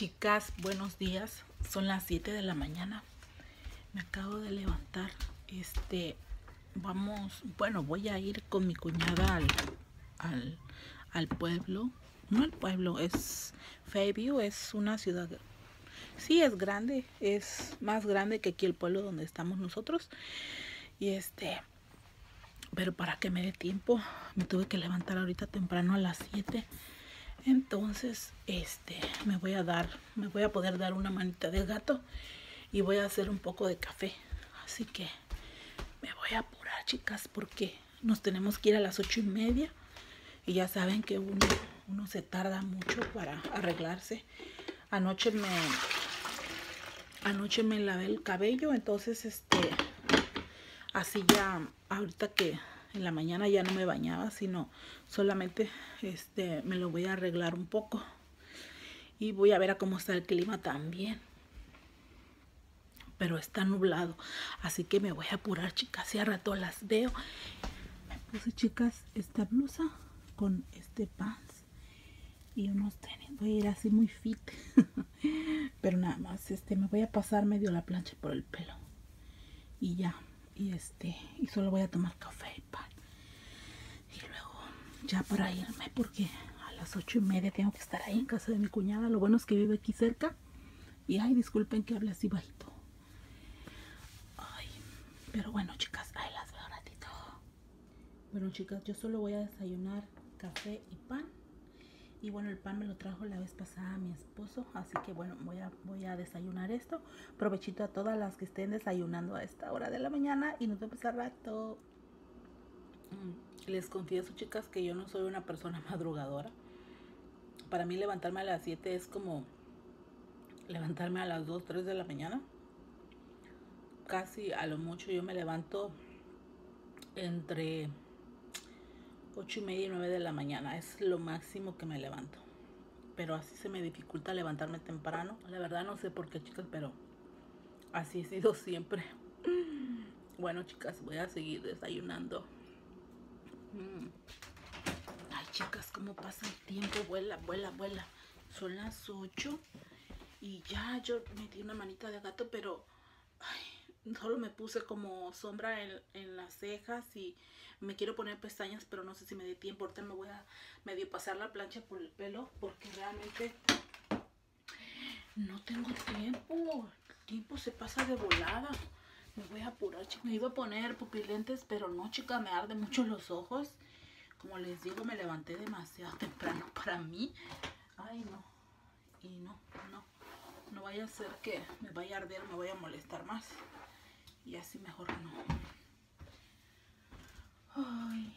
Chicas, buenos días. Son las 7 de la mañana. Me acabo de levantar. Este, vamos, bueno, voy a ir con mi cuñada al, al, al pueblo. No al pueblo, es Fairview, es una ciudad. Sí, es grande, es más grande que aquí el pueblo donde estamos nosotros. Y este, pero para que me dé tiempo, me tuve que levantar ahorita temprano a las 7 entonces, este, me voy a dar, me voy a poder dar una manita de gato y voy a hacer un poco de café. Así que me voy a apurar, chicas, porque nos tenemos que ir a las ocho y media. Y ya saben que uno, uno se tarda mucho para arreglarse. Anoche me, anoche me lavé el cabello, entonces, este, así ya, ahorita que en la mañana ya no me bañaba, sino solamente este me lo voy a arreglar un poco. Y voy a ver a cómo está el clima también. Pero está nublado, así que me voy a apurar, chicas. Y a rato las veo. Me puse, chicas, esta blusa con este pants y unos tenis. Voy a ir así muy fit. Pero nada más, este, me voy a pasar medio la plancha por el pelo. Y ya, y este y solo voy a tomar café y pan. Y luego ya para irme porque a las ocho y media tengo que estar ahí en casa de mi cuñada. Lo bueno es que vive aquí cerca. Y ay disculpen que hable así bajito. Ay pero bueno chicas ahí las veo ratito. Bueno chicas yo solo voy a desayunar café y pan y bueno el pan me lo trajo la vez pasada mi esposo así que bueno voy a voy a desayunar esto. Provechito a todas las que estén desayunando a esta hora de la mañana y nos vemos al rato. Mm, les confieso chicas que yo no soy una persona madrugadora. Para mí levantarme a las 7 es como levantarme a las 2 3 de la mañana. Casi a lo mucho yo me levanto entre 8 y media y 9 de la mañana. Es lo máximo que me levanto. Pero así se me dificulta levantarme temprano. La verdad no sé por qué, chicas, pero así he sido siempre. Bueno, chicas, voy a seguir desayunando. Mm. Ay, chicas, cómo pasa el tiempo. Vuela, vuela, vuela. Son las 8 y ya yo metí una manita de gato, pero solo me puse como sombra en, en, las cejas y me quiero poner pestañas pero no sé si me dé tiempo. Ahorita me voy a medio pasar la plancha por el pelo porque realmente no tengo tiempo. El tiempo se pasa de volada. Me voy a apurar me iba a poner pupilentes pero no chica me arde mucho los ojos. Como les digo me levanté demasiado temprano para mí. Ay no. Y no no. No vaya a ser que me vaya a arder me vaya a molestar más y así mejor no. Ay.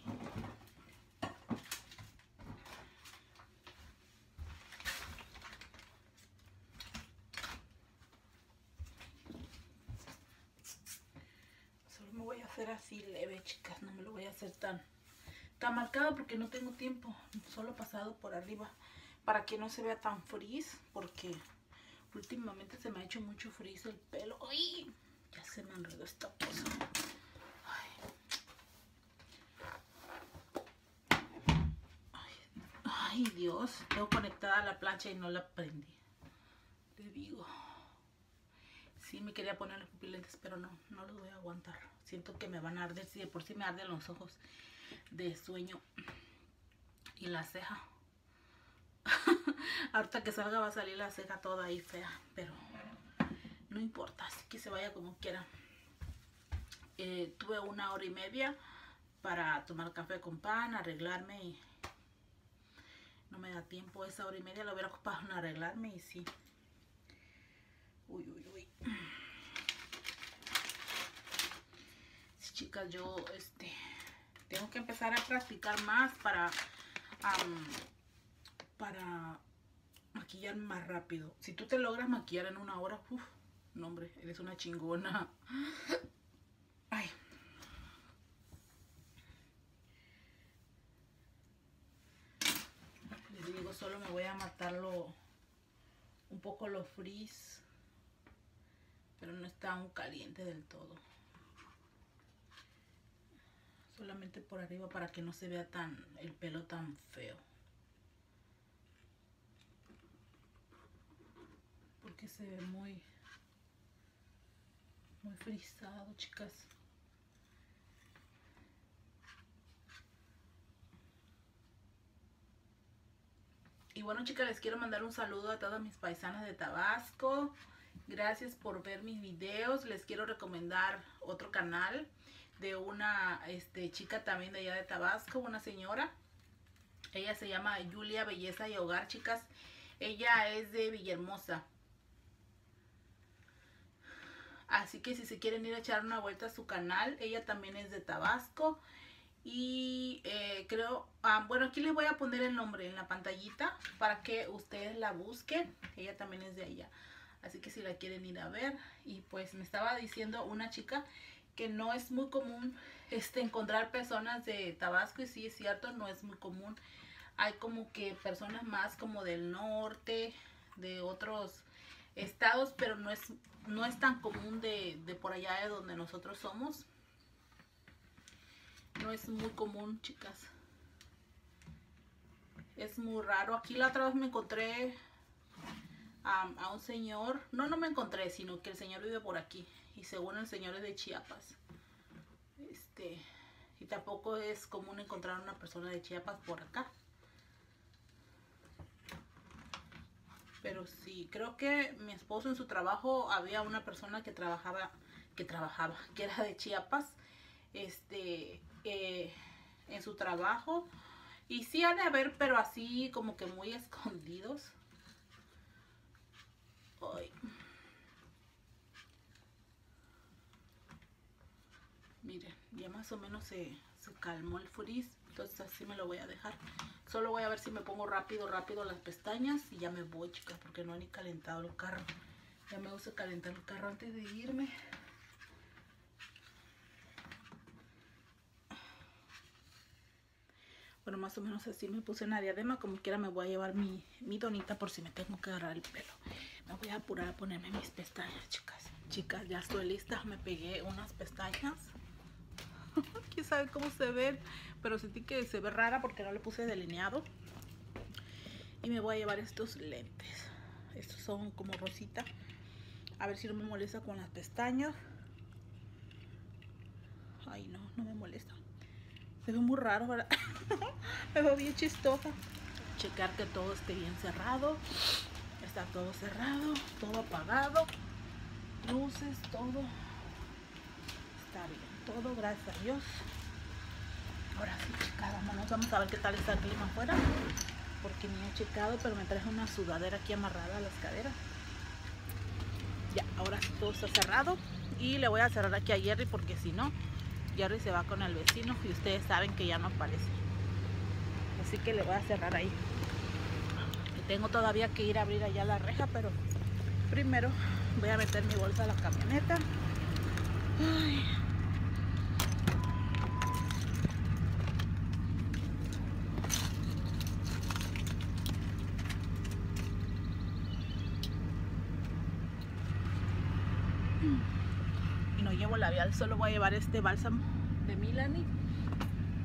Solo me voy a hacer así leve, chicas. No me lo voy a hacer tan, tan marcado porque no tengo tiempo. Solo pasado por arriba para que no se vea tan frizz porque últimamente se me ha hecho mucho frizz el pelo. ¡Ay! Ya se me enredó esta cosa. Ay. Dios. Tengo conectada la plancha y no la prendí. Le digo. Sí, me quería poner los pupilentes, pero no, no los voy a aguantar. Siento que me van a arder. Si de por sí me arden los ojos de sueño. Y la ceja. Ahorita que salga va a salir la ceja toda ahí fea, pero no importa, así que se vaya como quiera. Eh, tuve una hora y media para tomar café con pan, arreglarme y no me da tiempo. Esa hora y media la hubiera ocupado en arreglarme y sí. Uy, uy, uy. Chicas, yo este tengo que empezar a practicar más para para maquillar más rápido. Si tú te logras maquillar en una hora, uff, no, hombre, eres una chingona. Ay. Les digo, solo me voy a matarlo un poco lo frizz. Pero no está aún caliente del todo. Solamente por arriba para que no se vea tan el pelo tan feo. que se ve muy muy frisado chicas. Y bueno chicas les quiero mandar un saludo a todas mis paisanas de Tabasco. Gracias por ver mis videos. Les quiero recomendar otro canal de una este, chica también de allá de Tabasco una señora. Ella se llama Julia Belleza y Hogar chicas. Ella es de Villahermosa Así que si se quieren ir a echar una vuelta a su canal, ella también es de Tabasco. Y eh, creo, ah, bueno, aquí les voy a poner el nombre en la pantallita para que ustedes la busquen. Ella también es de allá. Así que si la quieren ir a ver. Y pues me estaba diciendo una chica que no es muy común este, encontrar personas de Tabasco. Y sí es cierto, no es muy común. Hay como que personas más como del norte, de otros estados, pero no es, no es tan común de, por allá de donde nosotros somos. No es muy común, chicas. Es muy raro. Aquí la otra vez me encontré a, un señor. No, no me encontré, sino que el señor vive por aquí. Y según el señor es de Chiapas. Este, y tampoco es común encontrar una persona de Chiapas por acá. Pero sí, creo que mi esposo en su trabajo había una persona que trabajaba, que trabajaba, que era de Chiapas, este, eh, en su trabajo. Y sí ha de haber, pero así como que muy escondidos. Miren, ya más o menos se, se calmó el frizz. Entonces así me lo voy a dejar. Solo voy a ver si me pongo rápido, rápido las pestañas y ya me voy, chicas, porque no he ni calentado el carro. Ya me gusta calentar el carro antes de irme. Bueno, más o menos así me puse en la diadema. Como quiera me voy a llevar mi, mi donita por si me tengo que agarrar el pelo. Me voy a apurar a ponerme mis pestañas, chicas. Chicas, ya estoy lista. Me pegué unas pestañas. Quién sabe cómo se ven pero sentí que se ve rara porque no le puse delineado. Y me voy a llevar estos lentes. Estos son como rosita. A ver si no me molesta con las pestañas. Ay, no, no me molesta. Se ve muy raro, ¿verdad? me veo bien chistosa. Checar que todo esté bien cerrado. Está todo cerrado, todo apagado. Luces, todo. Está bien, todo, gracias a Dios. Ahora sí, chicas, vámonos. Vamos a ver qué tal está el clima afuera. Porque ni he checado, pero me traje una sudadera aquí amarrada a las caderas. Ya, ahora todo está cerrado. Y le voy a cerrar aquí a Jerry porque si no, Jerry se va con el vecino y ustedes saben que ya no aparece. Así que le voy a cerrar ahí. Y tengo todavía que ir a abrir allá la reja, pero primero voy a meter mi bolsa a la camioneta. labial solo voy a llevar este bálsamo de Milani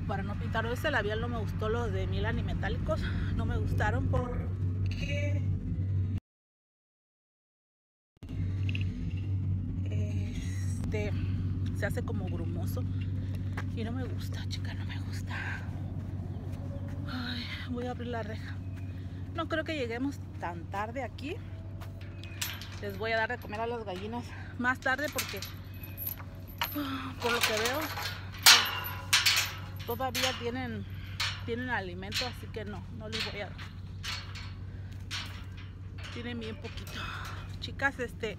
para no pintar. Este labial no me gustó los de Milani metálicos no me gustaron porque este se hace como grumoso y no me gusta chica no me gusta. Voy a abrir la reja. No creo que lleguemos tan tarde aquí. Les voy a dar de comer a las gallinas más tarde porque por lo que veo todavía tienen tienen alimento así que no no les voy a dar. Tienen bien poquito. Chicas este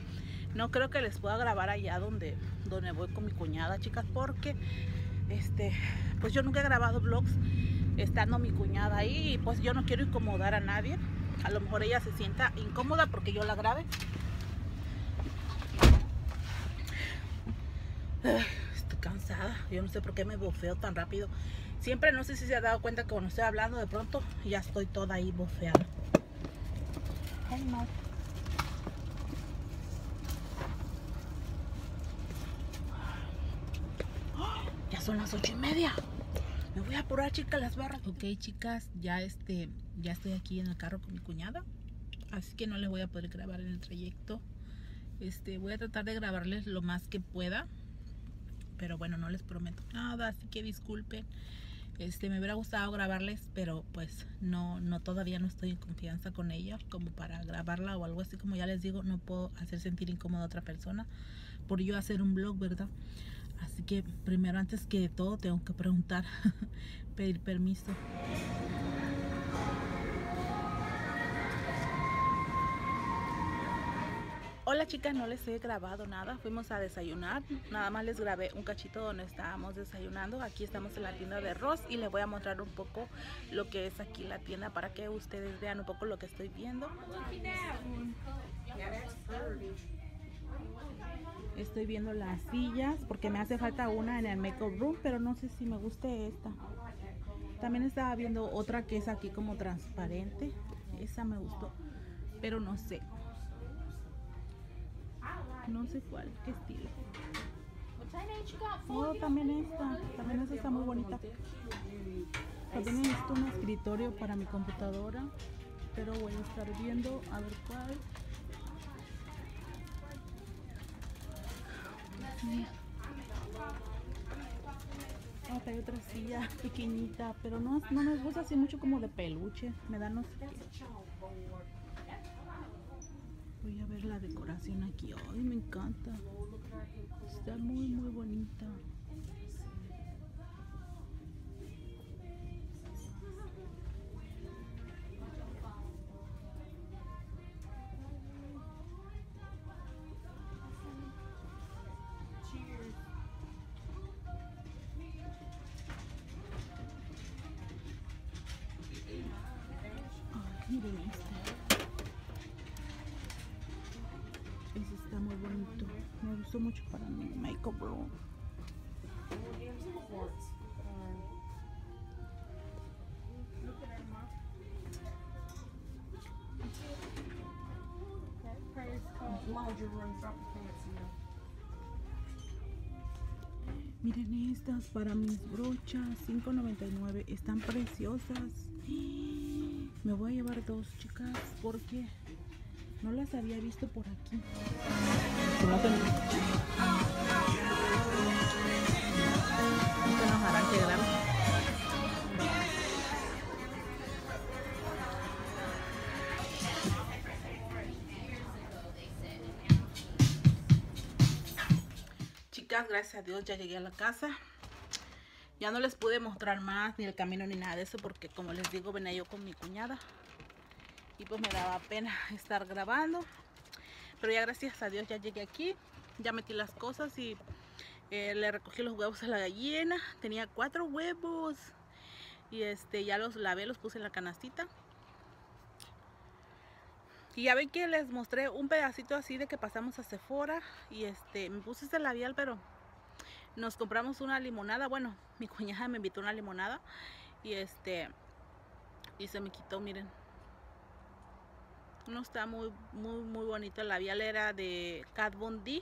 no creo que les pueda grabar allá donde donde voy con mi cuñada chicas porque este pues yo nunca he grabado vlogs estando mi cuñada ahí y pues yo no quiero incomodar a nadie. A lo mejor ella se sienta incómoda porque yo la grabe Estoy cansada. Yo no sé por qué me bofeo tan rápido. Siempre no sé si se ha dado cuenta que cuando estoy hablando de pronto ya estoy toda ahí bofeada. Ay, no. Ya son las ocho y media. Me voy a apurar, chicas, las barras. Ok, chicas, ya este, ya estoy aquí en el carro con mi cuñada. así que no les voy a poder grabar en el trayecto este voy a tratar de grabarles lo más que pueda pero bueno no les prometo nada así que disculpen. Este me hubiera gustado grabarles pero pues no no todavía no estoy en confianza con ella como para grabarla o algo así. Como ya les digo no puedo hacer sentir incómoda a otra persona por yo hacer un blog verdad así que primero antes que todo tengo que preguntar pedir permiso Hola chicas, no les he grabado nada, fuimos a desayunar, nada más les grabé un cachito donde estábamos desayunando, aquí estamos en la tienda de Ross y les voy a mostrar un poco lo que es aquí la tienda para que ustedes vean un poco lo que estoy viendo. Estoy viendo las sillas porque me hace falta una en el makeup room, pero no sé si me guste esta. También estaba viendo otra que es aquí como transparente, esa me gustó, pero no sé no sé cuál, qué estilo. Oh, también esta, también esta está muy bonita. También necesito un escritorio para mi computadora, pero voy a estar viendo a ver cuál. Ah, hay otra silla pequeñita, pero no, no me gusta así mucho como de peluche. Me da no Voy a ver la decoración aquí. Ay, me encanta. Está muy, muy bonita. Gustó mucho para mi makeup room. Miren estas para mis brochas, 5.99, están preciosas. Me voy a llevar dos, chicas, porque no las había visto por aquí. No se, nos harán quedar. Chicas, gracias a Dios ya llegué a la casa. Ya no les pude mostrar más, ni el camino, ni nada de eso, porque como les digo, venía yo con mi cuñada y pues me daba pena estar grabando. Pero ya gracias a Dios ya llegué aquí ya metí las cosas y eh, le recogí los huevos a la gallina. Tenía cuatro huevos y este ya los lavé los puse en la canastita. Y ya ven que les mostré un pedacito así de que pasamos a Sephora y este me puse este labial pero nos compramos una limonada. Bueno mi cuñada me invitó una limonada y este y se me quitó miren no está muy muy muy bonito la labial era de Kat Von D.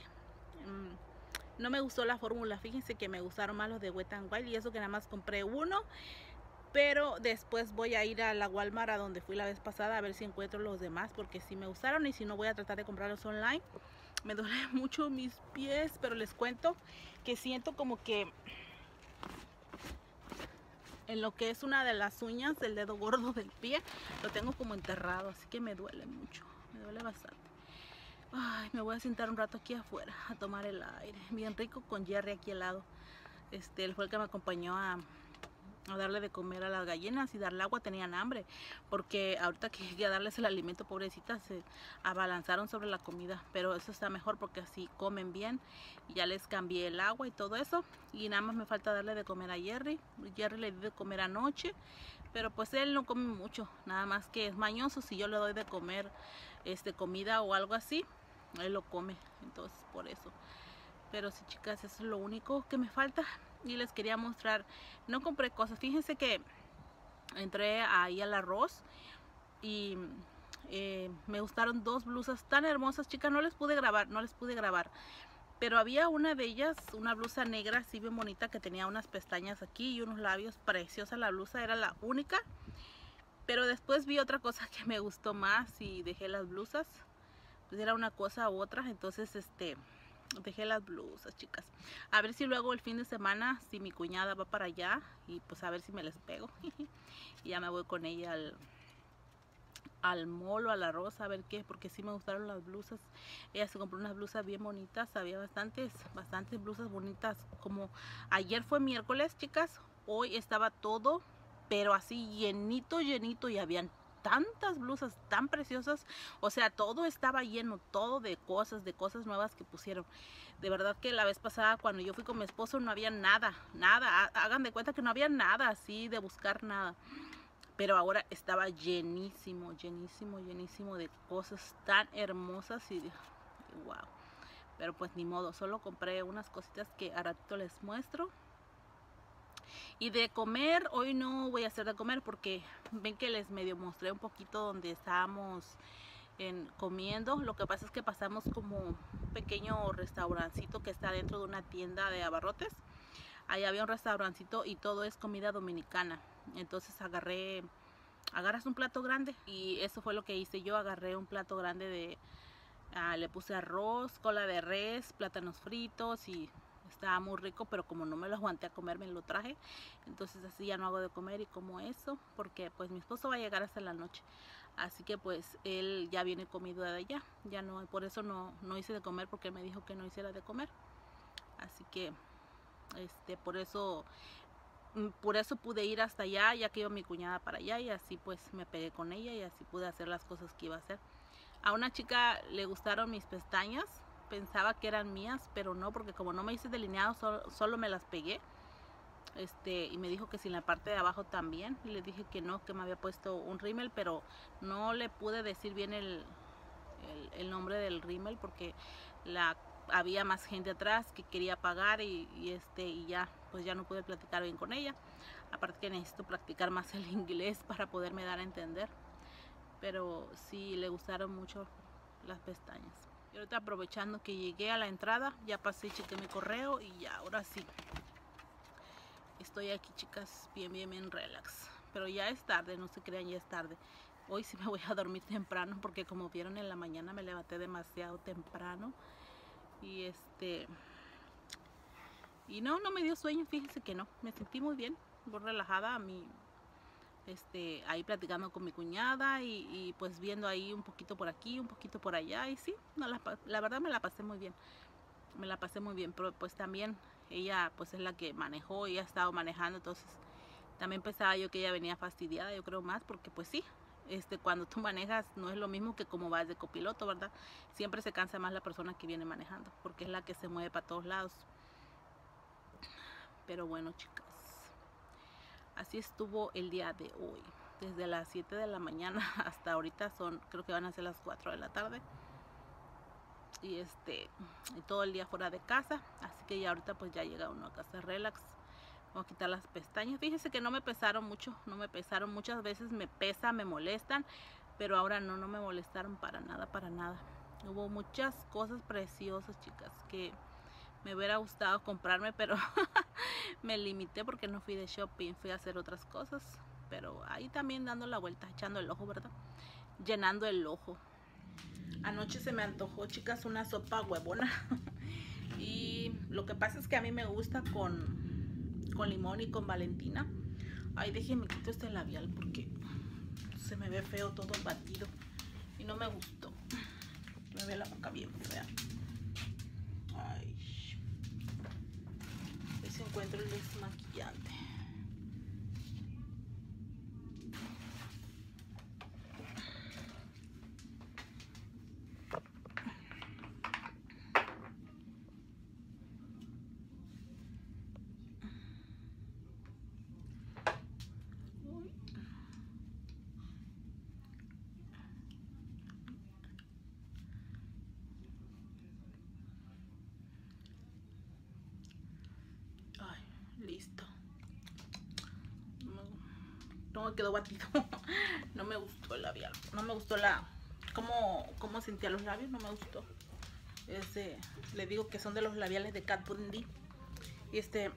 Mm, no me gustó la fórmula fíjense que me gustaron más los de Wet n Wild y eso que nada más compré uno pero después voy a ir a la Walmart a donde fui la vez pasada a ver si encuentro los demás porque si me gustaron y si no voy a tratar de comprarlos online. Me duele mucho mis pies pero les cuento que siento como que en lo que es una de las uñas del dedo gordo del pie lo tengo como enterrado así que me duele mucho me duele bastante. Ay, me voy a sentar un rato aquí afuera a tomar el aire bien rico con Jerry aquí al lado este él fue el que me acompañó a a darle de comer a las gallinas y darle agua tenían hambre porque ahorita que llegué a darles el alimento pobrecitas se abalanzaron sobre la comida pero eso está mejor porque así comen bien ya les cambié el agua y todo eso y nada más me falta darle de comer a Jerry Jerry le di de comer anoche pero pues él no come mucho nada más que es mañoso si yo le doy de comer este comida o algo así él lo come entonces por eso. Pero sí chicas eso es lo único que me falta y les quería mostrar no compré cosas. Fíjense que entré ahí al arroz y eh, me gustaron dos blusas tan hermosas. Chicas no les pude grabar no les pude grabar pero había una de ellas una blusa negra así bien bonita que tenía unas pestañas aquí y unos labios preciosa la blusa era la única. Pero después vi otra cosa que me gustó más y dejé las blusas. Pues era una cosa u otra, entonces este dejé las blusas, chicas. A ver si luego el fin de semana, si mi cuñada va para allá y pues a ver si me les pego. y ya me voy con ella al al molo, a la rosa, a ver qué, porque sí me gustaron las blusas. Ella se compró unas blusas bien bonitas, había bastantes, bastantes blusas bonitas. Como ayer fue miércoles, chicas, hoy estaba todo, pero así llenito, llenito y habían tantas blusas tan preciosas, o sea, todo estaba lleno, todo de cosas, de cosas nuevas que pusieron. De verdad que la vez pasada cuando yo fui con mi esposo no había nada, nada, hagan de cuenta que no había nada así de buscar nada pero ahora estaba llenísimo, llenísimo, llenísimo de cosas tan hermosas y wow. Pero pues ni modo, solo compré unas cositas que a ratito les muestro. Y de comer, hoy no voy a hacer de comer porque ven que les medio mostré un poquito donde estábamos en, comiendo. Lo que pasa es que pasamos como un pequeño restaurancito que está dentro de una tienda de abarrotes. Ahí había un restaurancito y todo es comida dominicana entonces agarré agarras un plato grande y eso fue lo que hice yo agarré un plato grande de ah, le puse arroz cola de res plátanos fritos y estaba muy rico pero como no me lo aguanté a comer me lo traje. Entonces así ya no hago de comer y como eso porque pues mi esposo va a llegar hasta la noche. Así que pues él ya viene comido de allá. Ya no por eso no, no hice de comer porque me dijo que no hiciera de comer. Así que este por eso Mm, por eso pude ir hasta allá, ya que iba mi cuñada para allá y así pues me pegué con ella y así pude hacer las cosas que iba a hacer. A una chica le gustaron mis pestañas, pensaba que eran mías, pero no, porque como no me hice delineado, solo, me las pegué. Este, y me dijo que si en la parte de abajo también, y le dije que no, que me había puesto un rímel, pero no le pude decir bien el, el nombre del rímel porque la había más gente atrás que quería pagar y, este y ya pues ya no pude platicar bien con ella aparte que necesito practicar más el inglés para poderme dar a entender pero sí le gustaron mucho las pestañas y ahorita aprovechando que llegué a la entrada ya pasé chequé mi correo y ya ahora sí. Estoy aquí chicas bien bien bien relax. Pero ya es tarde no se crean ya es tarde. Hoy sí me voy a dormir temprano porque como vieron en la mañana me levanté demasiado temprano. Y este y no no me dio sueño fíjense que no. Me sentí muy bien muy relajada. A mí este ahí platicando con mi cuñada y, pues viendo ahí un poquito por aquí un poquito por allá y sí no, la, la, verdad me la pasé muy bien me la pasé muy bien pero pues también ella pues es la que manejó y ha estado manejando entonces también pensaba yo que ella venía fastidiada yo creo más porque pues sí este, cuando tú manejas no es lo mismo que como vas de copiloto, ¿verdad? Siempre se cansa más la persona que viene manejando, porque es la que se mueve para todos lados. Pero bueno, chicas, así estuvo el día de hoy. Desde las 7 de la mañana hasta ahorita son, creo que van a ser las 4 de la tarde. Y este, todo el día fuera de casa. Así que ya ahorita pues ya llega uno a casa relax Voy a quitar las pestañas. Fíjense que no me pesaron mucho, no me pesaron. Muchas veces me pesa, me molestan, pero ahora no, no me molestaron para nada, para nada. Hubo muchas cosas preciosas, chicas, que me hubiera gustado comprarme, pero me limité porque no fui de shopping, fui a hacer otras cosas. Pero ahí también dando la vuelta, echando el ojo, ¿verdad? Llenando el ojo. Anoche se me antojó, chicas, una sopa huevona. y lo que pasa es que a mí me gusta con con limón y con Valentina. Ay, déjenme quito este labial porque se me ve feo todo batido. Y no me gustó. Me ve la boca bien fea. Ay. A ver si encuentro el desmaquillante. listo no, me quedó batido no me gustó el labial no me gustó la cómo, cómo sentía los labios no me gustó este le digo que son de los labiales de Cat Bundy y este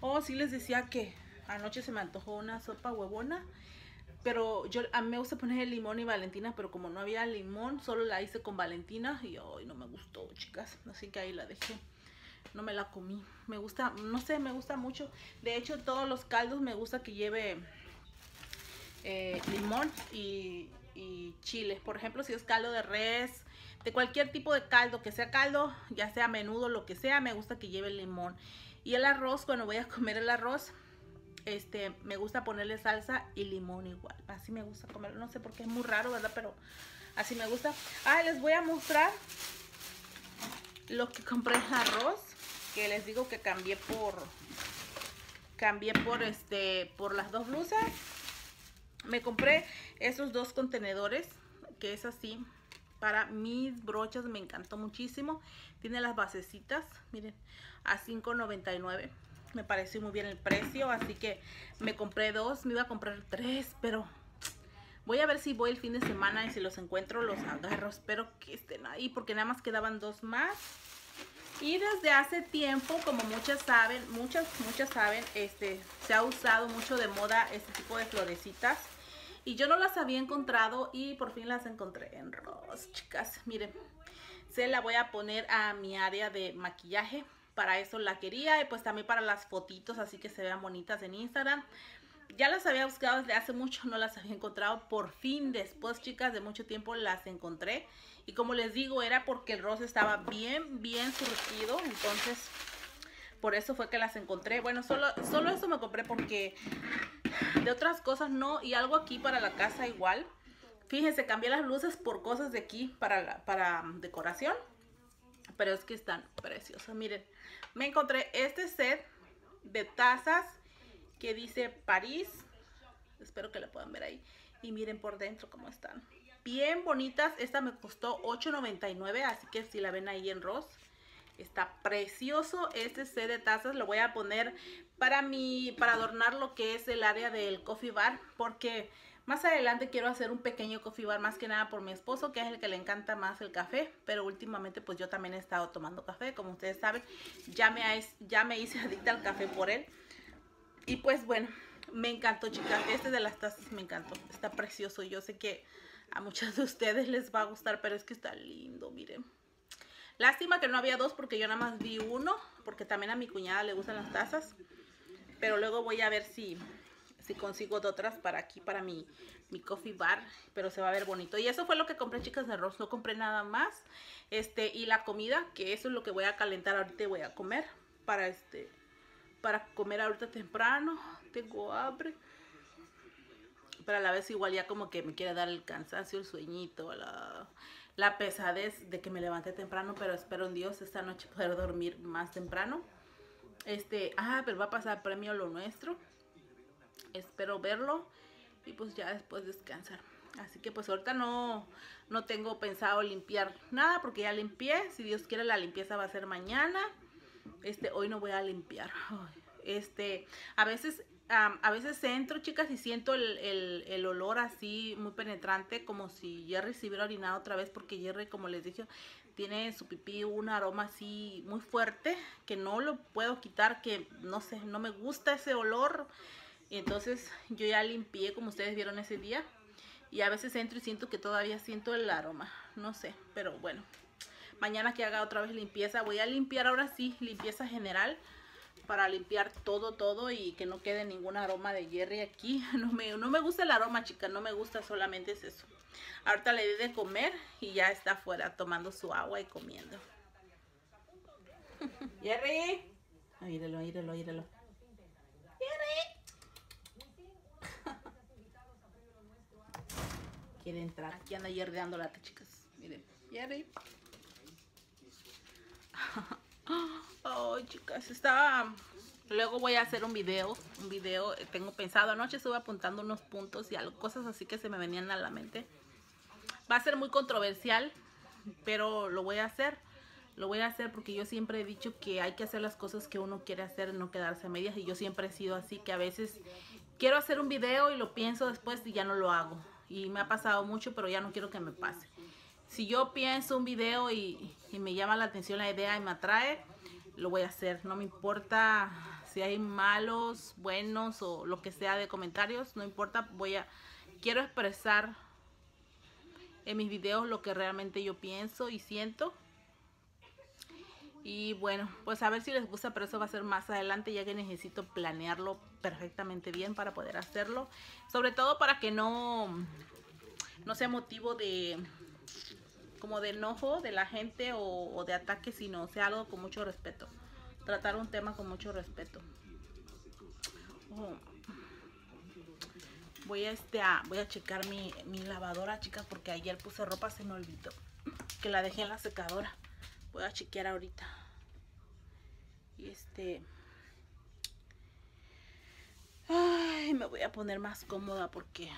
oh sí les decía que anoche se me antojó una sopa huevona pero yo a mí me gusta poner el limón y Valentina, pero como no había limón, solo la hice con Valentina y hoy no me gustó, chicas. Así que ahí la dejé. No me la comí. Me gusta, no sé, me gusta mucho. De hecho, todos los caldos me gusta que lleve eh, limón y, y chile. Por ejemplo, si es caldo de res, de cualquier tipo de caldo, que sea caldo, ya sea menudo, lo que sea, me gusta que lleve limón. Y el arroz, cuando voy a comer el arroz, este, me gusta ponerle salsa y limón igual. Así me gusta comerlo. No sé por qué es muy raro, ¿verdad? Pero así me gusta. Ah, les voy a mostrar lo que compré en arroz. Que les digo que cambié por... Cambié por este... Por las dos blusas. Me compré esos dos contenedores. Que es así. Para mis brochas me encantó muchísimo. Tiene las basecitas. Miren. A $5.99 me pareció muy bien el precio, así que me compré dos, me iba a comprar tres, pero voy a ver si voy el fin de semana y si los encuentro los agarro, espero que estén ahí porque nada más quedaban dos más. Y desde hace tiempo, como muchas saben, muchas, muchas saben, este, se ha usado mucho de moda este tipo de florecitas. Y yo no las había encontrado y por fin las encontré en Ross, chicas. Miren, se la voy a poner a mi área de maquillaje para eso la quería y pues también para las fotitos así que se vean bonitas en Instagram. Ya las había buscado desde hace mucho, no las había encontrado. Por fin, después, chicas, de mucho tiempo las encontré. Y como les digo, era porque el rosa estaba bien, bien surtido. Entonces, por eso fue que las encontré. Bueno, solo, solo eso me compré porque de otras cosas no. Y algo aquí para la casa igual. Fíjense, cambié las luces por cosas de aquí para, para decoración. Pero es que están preciosas. Miren, me encontré este set de tazas que dice París. Espero que la puedan ver ahí. Y miren por dentro cómo están. Bien bonitas. Esta me costó $8.99. Así que si la ven ahí en Ross. Está precioso este set de tazas. Lo voy a poner para mi, para adornar lo que es el área del coffee bar. Porque más adelante quiero hacer un pequeño coffee bar más que nada por mi esposo, que es el que le encanta más el café. Pero últimamente pues yo también he estado tomando café, como ustedes saben. Ya me, ya me hice adicta al café por él. Y pues bueno, me encantó chicas. Este de las tazas me encantó. Está precioso. Yo sé que a muchas de ustedes les va a gustar, pero es que está lindo, miren. Lástima que no había dos porque yo nada más vi uno, porque también a mi cuñada le gustan las tazas. Pero luego voy a ver si si consigo de otras para aquí, para mi, mi coffee bar, pero se va a ver bonito. Y eso fue lo que compré, chicas, de arroz, no compré nada más. Este, y la comida, que eso es lo que voy a calentar ahorita voy a comer para este, para comer ahorita temprano. Tengo hambre. Pero a la vez igual ya como que me quiere dar el cansancio, el sueñito, la, la pesadez de que me levante temprano, pero espero en Dios esta noche poder dormir más temprano. Este, ah, pero va a pasar premio lo nuestro espero verlo y pues ya después descansar. Así que pues ahorita no, no tengo pensado limpiar nada porque ya limpié. Si Dios quiere la limpieza va a ser mañana. Este, hoy no voy a limpiar. Este, a veces, a veces entro, chicas, y siento el, el, olor así muy penetrante, como si Jerry se hubiera orinado otra vez, porque Jerry, como les dije, tiene su pipí un aroma así muy fuerte, que no lo puedo quitar, que no sé, no me gusta ese olor. Entonces yo ya limpié como ustedes vieron ese día. Y a veces entro y siento que todavía siento el aroma. No sé, pero bueno. Mañana que haga otra vez limpieza. Voy a limpiar ahora sí, limpieza general. Para limpiar todo, todo y que no quede ningún aroma de Jerry aquí. No me, no me gusta el aroma, chica. No me gusta, solamente es eso. Ahorita le di de comer y ya está afuera tomando su agua y comiendo. Jerry. Míralo, míralo, míralo. Jerry. quiere entrar. Aquí anda yerdeando la chicas. Miren, Jerry. Ay, chicas, está... Luego voy a hacer un video, un video, eh, tengo pensado, anoche estuve apuntando unos puntos y algo, cosas así que se me venían a la mente. Va a ser muy controversial, pero lo voy a hacer. Lo voy a hacer porque yo siempre he dicho que hay que hacer las cosas que uno quiere hacer, no quedarse a medias. Y yo siempre he sido así, que a veces quiero hacer un video y lo pienso después y ya no lo hago y me ha pasado mucho, pero ya no quiero que me pase. Si yo pienso un video y, me llama la atención la idea y me atrae, lo voy a hacer. No me importa si hay malos, buenos o lo que sea de comentarios, no importa, voy a quiero expresar en mis videos lo que realmente yo pienso y siento. Y bueno, pues a ver si les gusta, pero eso va a ser más adelante ya que necesito planearlo perfectamente bien para poder hacerlo. Sobre todo para que no, no sea motivo de como de enojo de la gente o, de ataque, sino sea algo con mucho respeto. Tratar un tema con mucho respeto. Oh. Voy a, este, a, voy a checar mi, mi lavadora, chicas, porque ayer puse ropa, se me olvidó. Que la dejé en la secadora. Voy a chequear ahorita. Y este... Ay, me voy a poner más cómoda porque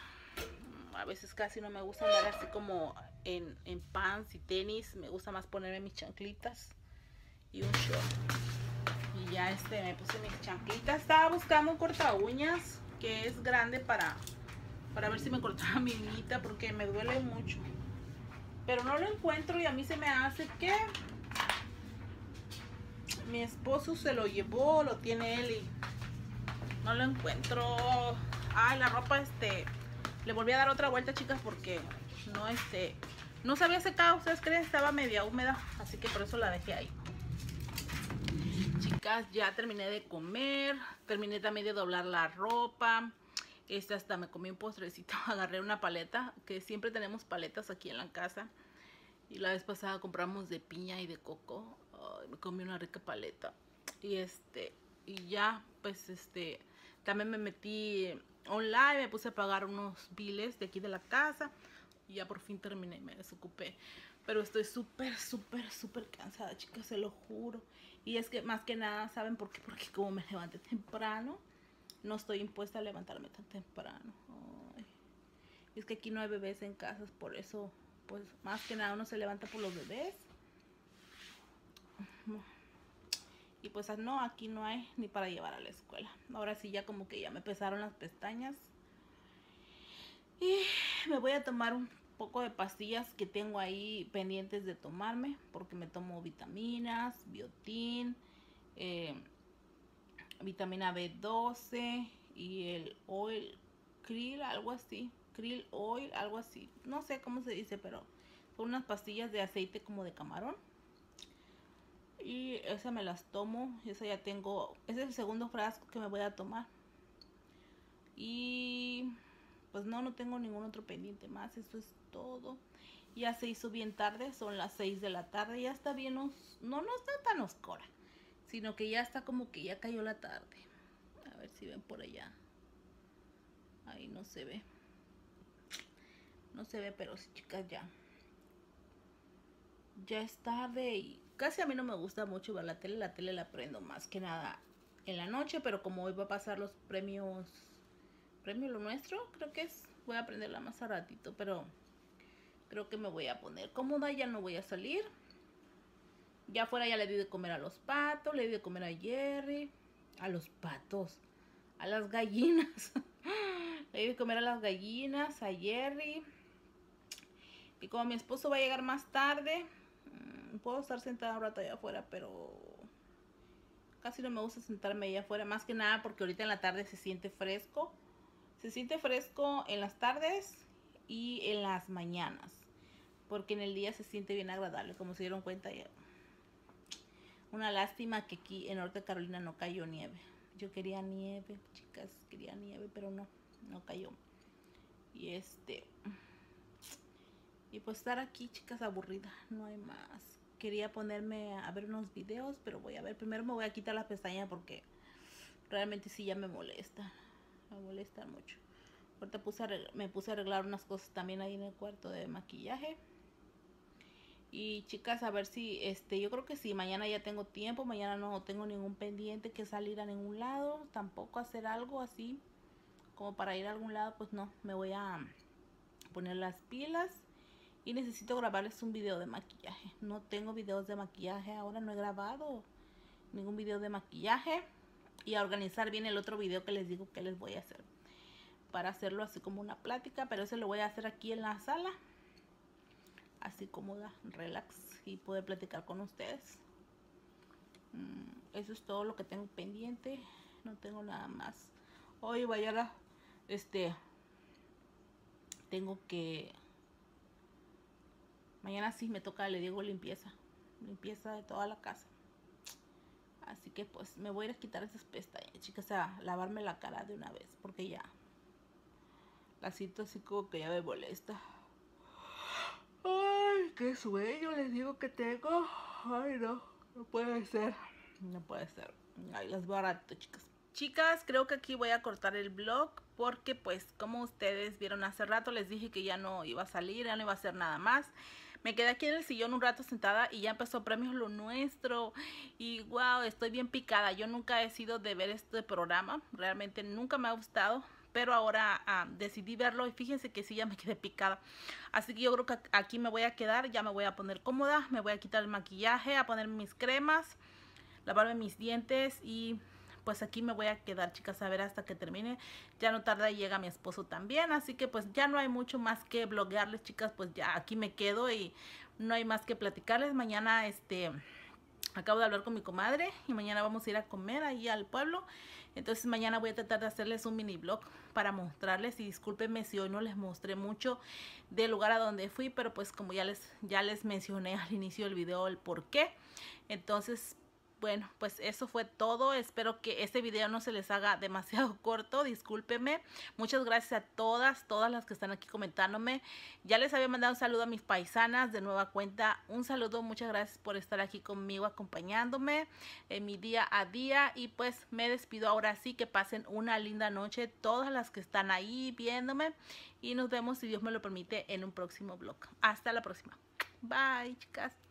a veces casi no me gusta andar así como en, en pants y tenis. Me gusta más ponerme mis chanclitas y un short. Y ya este me puse mis chanclitas. Estaba buscando un corta uñas que es grande para, para ver si me cortaba mi uñita porque me duele mucho. Pero no lo encuentro y a mí se me hace que mi esposo se lo llevó, lo tiene él y no lo encuentro. Ay, la ropa este le volví a dar otra vuelta, chicas, porque no este no se había secado, ustedes creen, estaba media húmeda, así que por eso la dejé ahí. Chicas, ya terminé de comer, terminé también de doblar la ropa. Este hasta me comí un postrecito, agarré una paleta, que siempre tenemos paletas aquí en la casa. Y la vez pasada compramos de piña y de coco me comí una rica paleta. Y este, y ya, pues este, también me metí online, me puse a pagar unos biles de aquí de la casa. Y ya por fin terminé, me desocupé. Pero estoy súper, súper, súper cansada, chicas, se lo juro. Y es que más que nada, ¿saben por qué? Porque como me levanté temprano, no estoy impuesta a levantarme tan temprano. Es que aquí no hay bebés en casas, por eso, pues más que nada uno se levanta por los bebés. Y pues no, aquí no hay ni para llevar a la escuela. Ahora sí ya como que ya me pesaron las pestañas. Y me voy a tomar un poco de pastillas que tengo ahí pendientes de tomarme. Porque me tomo vitaminas, biotín, eh, vitamina B12 y el oil krill, algo así. Krill oil, algo así. No sé cómo se dice, pero son unas pastillas de aceite como de camarón y esa me las tomo esa ya tengo ese es el segundo frasco que me voy a tomar y pues no no tengo ningún otro pendiente más eso es todo. Ya se hizo bien tarde son las 6 de la tarde ya está bien no no está tan oscura sino que ya está como que ya cayó la tarde. A ver si ven por allá. Ahí no se ve. No se ve pero sí chicas ya. Ya es tarde y casi a mí no me gusta mucho ver la tele. La tele la prendo más que nada en la noche, pero como hoy va a pasar los premios, premio lo nuestro, creo que es, voy a prenderla más a ratito, pero creo que me voy a poner cómoda, ya no voy a salir. Ya afuera ya le di de comer a los patos, le di de comer a Jerry, a los patos, a las gallinas. le di de comer a las gallinas, a Jerry. Y como mi esposo va a llegar más tarde, Mm, puedo estar sentada un rato allá afuera, pero casi no me gusta sentarme allá afuera. Más que nada porque ahorita en la tarde se siente fresco. Se siente fresco en las tardes y en las mañanas. Porque en el día se siente bien agradable, como se dieron cuenta ya. Una lástima que aquí en Norte Carolina no cayó nieve. Yo quería nieve, chicas, quería nieve, pero no, no cayó. Y este... Y pues estar aquí, chicas, aburrida. No hay más. Quería ponerme a ver unos videos, pero voy a ver. Primero me voy a quitar la pestaña porque realmente sí ya me molesta. Me molesta mucho. Ahorita puse me puse a arreglar unas cosas también ahí en el cuarto de maquillaje. Y chicas, a ver si, este, yo creo que sí, mañana ya tengo tiempo, mañana no tengo ningún pendiente que salir a ningún lado, tampoco hacer algo así, como para ir a algún lado, pues no, me voy a poner las pilas y necesito grabarles un video de maquillaje. No tengo videos de maquillaje ahora, no he grabado ningún video de maquillaje. Y a organizar bien el otro video que les digo que les voy a hacer. Para hacerlo así como una plática, pero ese lo voy a hacer aquí en la sala. Así cómoda, relax y poder platicar con ustedes. Mm, eso es todo lo que tengo pendiente. No tengo nada más. Hoy voy a este tengo que... Mañana sí me toca, le digo limpieza. Limpieza de toda la casa. Así que pues me voy a ir a quitar esas pestañas, chicas, a lavarme la cara de una vez. Porque ya... La siento así como que ya me molesta. Ay, qué sueño les digo que tengo. Ay, no, no puede ser. No puede ser. Ay, las barato, chicas. Chicas, creo que aquí voy a cortar el vlog porque pues como ustedes vieron hace rato les dije que ya no iba a salir, ya no iba a hacer nada más. Me quedé aquí en el sillón un rato sentada y ya empezó Premios Lo Nuestro y wow, estoy bien picada. Yo nunca he sido de ver este programa, realmente nunca me ha gustado, pero ahora ah, decidí verlo y fíjense que sí, ya me quedé picada. Así que yo creo que aquí me voy a quedar, ya me voy a poner cómoda, me voy a quitar el maquillaje, a poner mis cremas, lavarme mis dientes y pues aquí me voy a quedar, chicas, a ver hasta que termine. Ya no tarda y llega mi esposo también, así que pues ya no hay mucho más que bloguearles, chicas, pues ya aquí me quedo y no hay más que platicarles. Mañana, este... Acabo de hablar con mi comadre y mañana vamos a ir a comer ahí al pueblo. Entonces mañana voy a tratar de hacerles un mini vlog para mostrarles. Y discúlpenme si hoy no les mostré mucho del lugar a donde fui. Pero pues como ya les, ya les mencioné al inicio del video el por qué. Entonces bueno, pues eso fue todo. Espero que este video no se les haga demasiado corto. Discúlpenme. Muchas gracias a todas, todas las que están aquí comentándome. Ya les había mandado un saludo a mis paisanas de nueva cuenta. Un saludo, muchas gracias por estar aquí conmigo acompañándome en mi día a día. Y pues me despido ahora sí. Que pasen una linda noche todas las que están ahí viéndome. Y nos vemos, si Dios me lo permite, en un próximo vlog. Hasta la próxima. Bye, chicas.